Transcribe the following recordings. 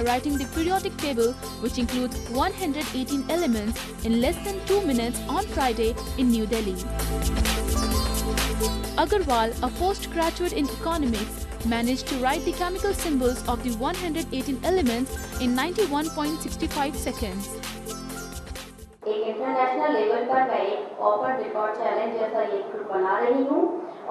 by writing the periodic table which includes 118 elements in less than 2 minutes on Friday in New Delhi. Agarwal, a postgraduate in economics, managed to write the chemical symbols of the 118 elements in 91.65 seconds. एक international level पर मैं एक open record challenge जैसा ये बना रही हूँ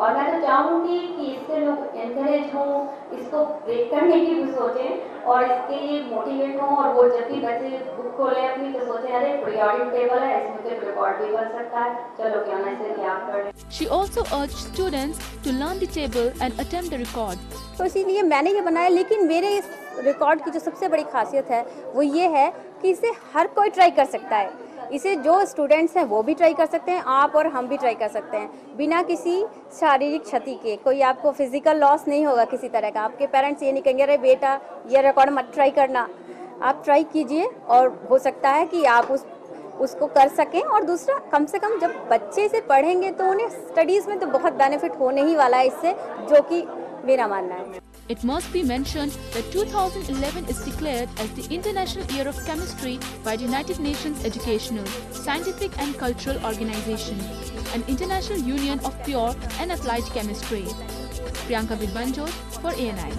और मैं तो चाहूँगी कि इससे लोग इनकरेज हों इसको ब्रेक करने की भी सोचें और इसके लिए मोटिवेट हों और वो जब भी बच्चे बुक खोलें अपनी तो सोचें अरे पीरियोडिक टेबल है इसमें तो रिकॉर्ड भी बन सकता है। चलो क्यों ना इसे याद कर लें She also urged students to learn the table and attempt the record. तो इसीलिए मैंने ये बनाया लेकिन मेरे इस रिकॉर्ड की जो सबसे बड़ी खासियत है वो ये है कि इसे हर कोई ट्राई कर सकता है। इसे जो स्टूडेंट्स हैं, वो भी ट्राई कर सकते हैं, आप और हम भी ट्राई कर सकते हैं। बिना किसी शारीरिक क्षति के, कोई आपको फ़िज़िकल लॉस नहीं होगा किसी तरह का। आपके पेरेंट्स ये नहीं कहेंगे, अरे बेटा, ये रिकॉर्ड मत ट्राई करना। आप ट्राई कीजिए और हो सकता है कि आप उस, उसको कर सकें। और दूसरा, कम से कम जब बच्चे से पढ़ेंगे तो उन्हें स्टडीज़ में तो बहुत बेनिफिट होने ही वाला है इससे, जो कि मेरा मानना है। It must be mentioned that 2011 is declared as the International Year of Chemistry by the United Nations Educational, Scientific and Cultural Organization, an international union of pure and applied chemistry. Priyanka Vidbanjot for ANI.